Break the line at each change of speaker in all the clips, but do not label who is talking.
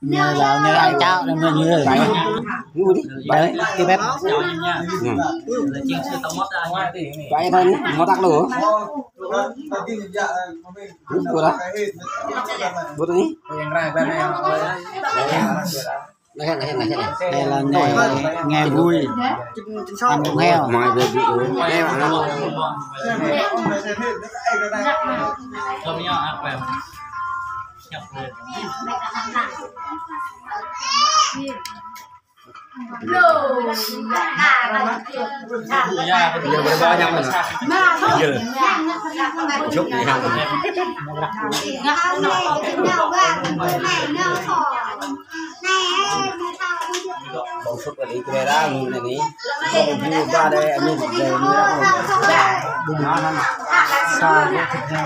Nhờ là nhờ ai cháu nên người như vậy.
ngu đi Đấy,
cái bếp
ừ.
vậy thôi
nó tắt lửa
Bữa đó
Bữa đó đi
này này này đây là ngày ngày vui ăn con
heo. Mọi
người bị Nghe bạn
không
không nhá ăn về nhập về ya bao nhiêu
mình
Chút gì không
Bầu súc là đi về ra Người này đi
Không vui qua
đây Anh nhìn về
สาวเล็กถึงแค่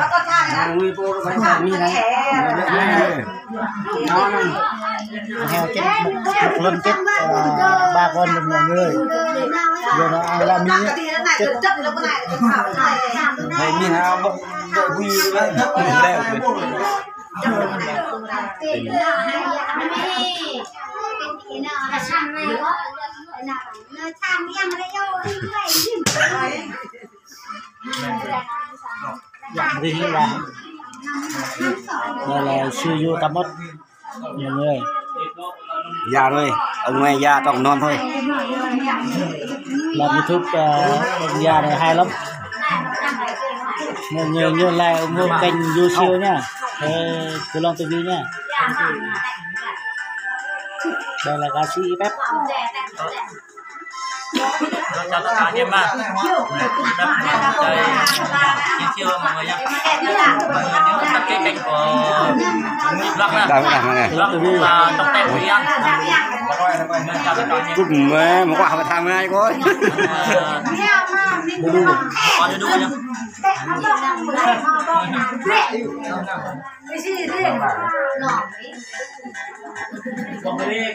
นาง
วิโปรไปสามีนะ
น้องนั่นแถวเจ็ด
ลนเจ็ดบาคนเป็นอย่างเลย
เดี๋ยวเราเอาละมี
เจ็ด
ไม่มีนะบอกวิ่งแล้วหนึ่งมล้วเลย
dạng gì là
đây là siêu
du tam mất nhiều người.
Già
thôi Ông ngoài già trọng non thôi.
Làm youtube
uh, già này hay lắm. Mọi người nhớ like ủng hộ kênh siêu nha thế cứ long tv nha đây là ca sĩ bếp
chào tất cả anh em ạ
chơi chiên chiêu mọi người nhá. Mọi người nhớ đăng ký kênh của
Lăng nè Đây
Lăng là tổng tên của Ian
chào tất cả anh em
Chút
mê Một quả phải tham ngay coi
đu đu còn đưa đuôi nhá
còn cái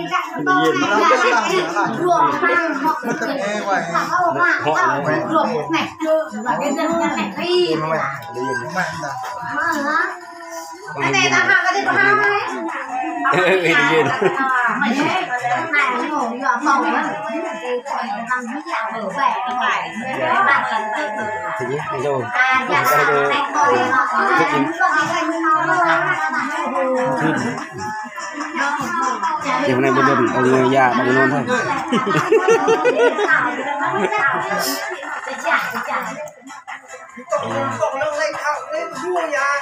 ต้องมากเขาบอกว่าเขาหลวงแม็กเจอแบบเดินยังแม็กไปไม่ได้ยิ
นมาก
นะ
ไม่ได้นะคะก็ได้ทำไหม
bỏ tao đi đi chạy to này là chạy ruộng mang hoặc họ họ họ ruộng này và cái dân nhà này đi. Mà cái này là hàng cái gì có hàng đấy. Ừ, đi nhìn. Mày thấy này nó
ngồi vào phòng á. Nằm cái dạng ở vẻ cái phải. Bạn cần phải
Thì nhé Đi rồi
À, dạ, đánh coi họ có đánh con thành Thì hôm nay bên bên Ông người già Bằng non thôi đưa nuôi cái làm bây giờ thằng già là cây đàn hay lắm đi nha
quẹ nó đưa lên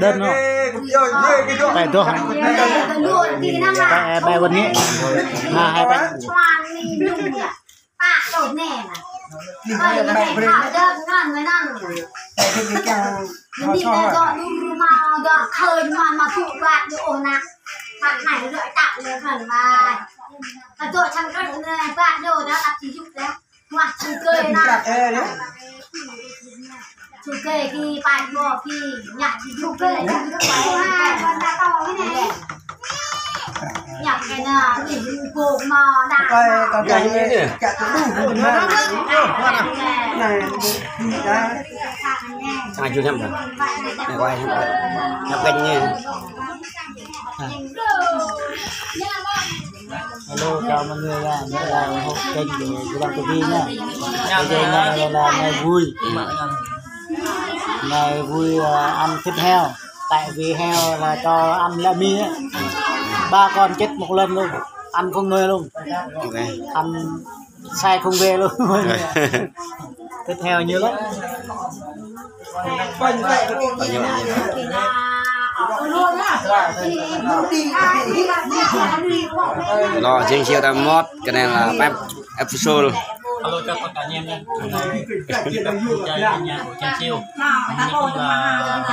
đơn nó
bẹ tôi không? Bẹ bẹ bên nhé à
hai bẹ
choan đi nhung nhỉ. À
Ơi, cái này thảo đơn
ngon người ngon
đi ra dọn
đu mà dọn khơi mà mà phụ đoạn đi ổn nè mặt này đợi tạo lên phần mà. Mà rồi thằng các bạn rồi đó đặt ví dụ đấy. Ngoặt chú cười nè chú kê khi bài bỏ khi nhặt chú kê chú kê con đã to cái này nhặt cái nào thì cột mò đạn
Cái gì nhỉ
Ai chưa xem rồi
Này quay xem rồi Nhập kênh nha
hello chào mọi người nha nhớ là hộ kênh của của long tv nha
bây giờ là là ngày
vui
mà
ngày vui ờ, ăn thịt heo tại vì heo là cho ăn lạ mi á ba con chết một lần luôn, ăn không nuôi luôn. Ăn sai không về luôn. Thịt heo nhiều lắm.
Bao
nhiêu
lo trên siêu tam mốt cái này là
pep episode
Alo cho tất cả anh em nha. Hôm nay chơi ở nhà của Trang.
Hôm nay cũng là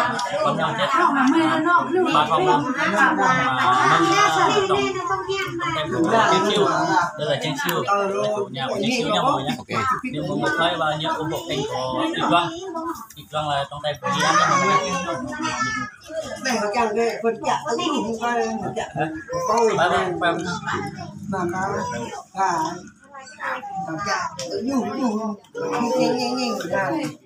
con nhau chết. Ba năm. Mà
nâng tổng
tem của Trang Chiêu.
Đây là Trang Chiêu. Là chủ nhà của Trang Chiêu nha mọi người nhé. ok
Nếu mọi người thấy
và nhớ ủng hộ kênh của Địch Loan. Địch Loan là trong tay của Di An nha mọi người.
để mà càng về phần chả tự đủ coi chả Bye bye. Bye bye. mà 哎呀哎呦呦呦呦呦呦